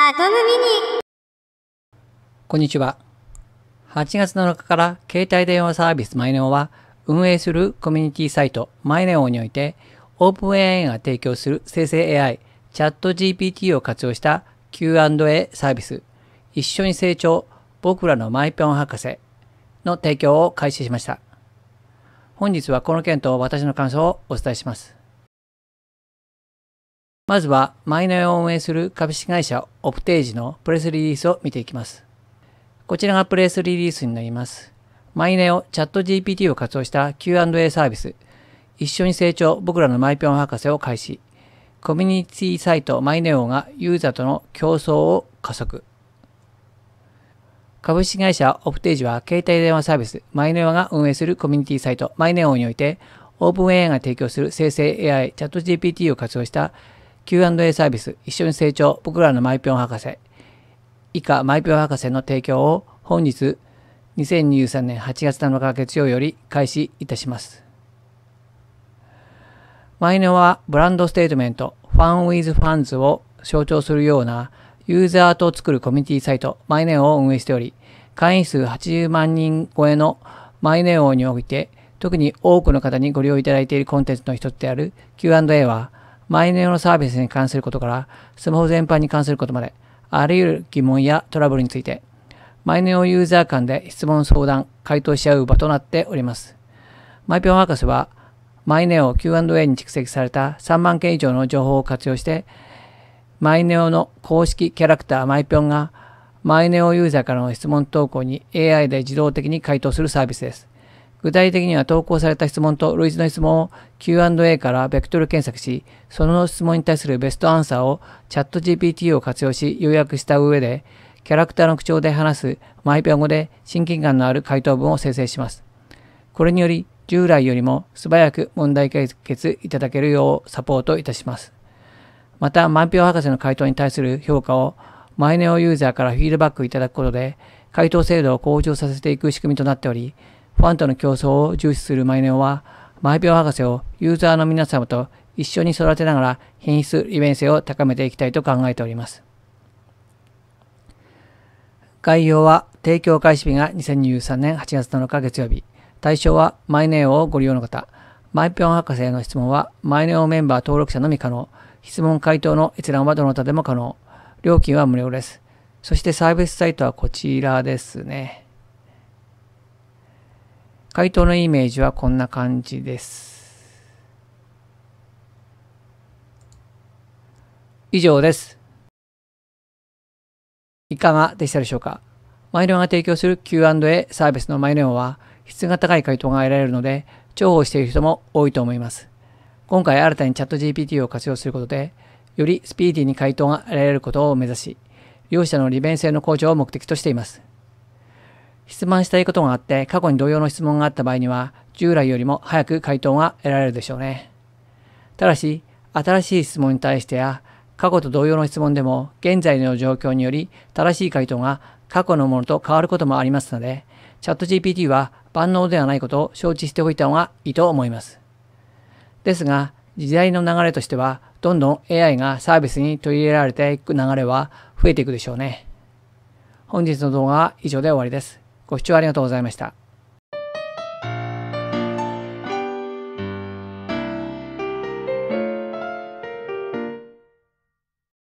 アトムミニこんにちは。8月7日から携帯電話サービスマイネオは運営するコミュニティサイトマイネオにおいて OpenAI が提供する生成 AI チャット GPT を活用した Q&A サービス一緒に成長僕らのマイピョン博士の提供を開始しました。本日はこの件と私の感想をお伝えします。まずは、マイネオを運営する株式会社オプテージのプレスリリースを見ていきます。こちらがプレスリリースになります。マイネオチャット GPT を活用した Q&A サービス、一緒に成長僕らのマイピョン博士を開始。コミュニティサイトマイネオがユーザーとの競争を加速。株式会社オプテージは携帯電話サービスマイネオが運営するコミュニティサイトマイネオにおいて OpenAI が提供する生成 AI チャット GPT を活用した Q&A サービス一緒に成長僕らのマイピョン博士以下マイピョン博士の提供を本日2023年8月7日月曜より開始いたします。 mineo はブランドステートメント Fun with Fans を象徴するようなユーザーと作るコミュニティサイトマイネ王を運営しており会員数80万人超えのマイネオにおいて特に多くの方にご利用いただいているコンテンツの一つである Q&A はマイネオのサービスに関することから、スマホ全般に関することまで、あらゆる疑問やトラブルについて、マイネオユーザー間で質問相談、回答し合う場となっております。マイピョン博士は、マイネオ Q&A に蓄積された3万件以上の情報を活用して、マイネオの公式キャラクターマイピョンが、マイネオユーザーからの質問投稿に AI で自動的に回答するサービスです。具体的には投稿された質問と類似の質問を Q&A からベクトル検索し、その質問に対するベストアンサーをチャット GPT を活用し要約した上で、キャラクターの口調で話すマイペア語で親近感のある回答文を生成します。これにより、従来よりも素早く問題解決いただけるようサポートいたします。また、マイピオ博士の回答に対する評価をマイネオユーザーからフィードバックいただくことで、回答精度を向上させていく仕組みとなっており、ファンとの競争を重視するマイネオは、マイピョ博士をユーザーの皆様と一緒に育てながら品質、利便性を高めていきたいと考えております。概要は提供開始日が2023年8月7日月曜日。対象はマイネオをご利用の方。マイピョン博士への質問はマイネオメンバー登録者のみ可能。質問回答の閲覧はどなたでも可能。料金は無料です。そしてサービスサイトはこちらですね。回答のイメージはこんな感じです。以上です。いかがでしたでしょうか？マイネオが提供する Q&A サービスのマイネオは質が高い回答が得られるので重宝している人も多いと思います。今回新たにチャット GPT を活用することでよりスピーディーに回答が得られることを目指し利用者の利便性の向上を目的としています。質問したいことがあって過去に同様の質問があった場合には従来よりも早く回答が得られるでしょうね。ただし、新しい質問に対してや過去と同様の質問でも現在の状況により正しい回答が過去のものと変わることもありますので、チャット GPT は万能ではないことを承知しておいた方がいいと思います。ですが、時代の流れとしては、どんどん AI がサービスに取り入れられていく流れは増えていくでしょうね。本日の動画は以上で終わりです。ご視聴ありがとうございました。